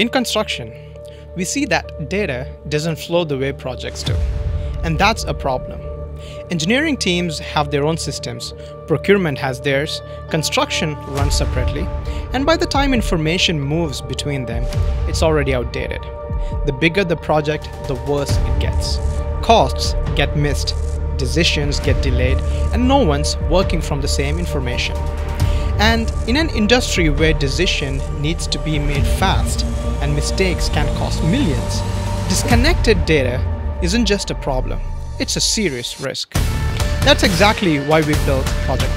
In construction, we see that data doesn't flow the way projects do, and that's a problem. Engineering teams have their own systems, procurement has theirs, construction runs separately, and by the time information moves between them, it's already outdated. The bigger the project, the worse it gets. Costs get missed, decisions get delayed, and no one's working from the same information. And in an industry where decision needs to be made fast and mistakes can cost millions, disconnected data isn't just a problem, it's a serious risk. That's exactly why we built Project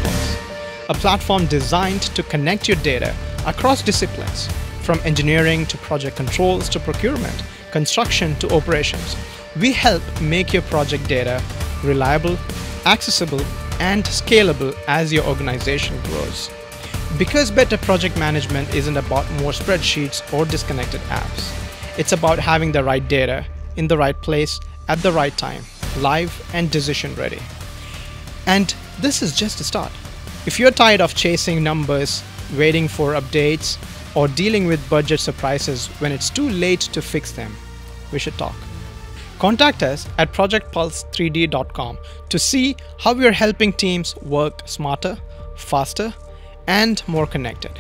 a platform designed to connect your data across disciplines, from engineering to project controls to procurement, construction to operations. We help make your project data reliable, accessible, and scalable as your organization grows. Because better project management isn't about more spreadsheets or disconnected apps. It's about having the right data in the right place at the right time, live and decision ready. And this is just a start. If you're tired of chasing numbers, waiting for updates, or dealing with budget surprises when it's too late to fix them, we should talk. Contact us at projectpulse3d.com to see how we are helping teams work smarter, faster, and more connected.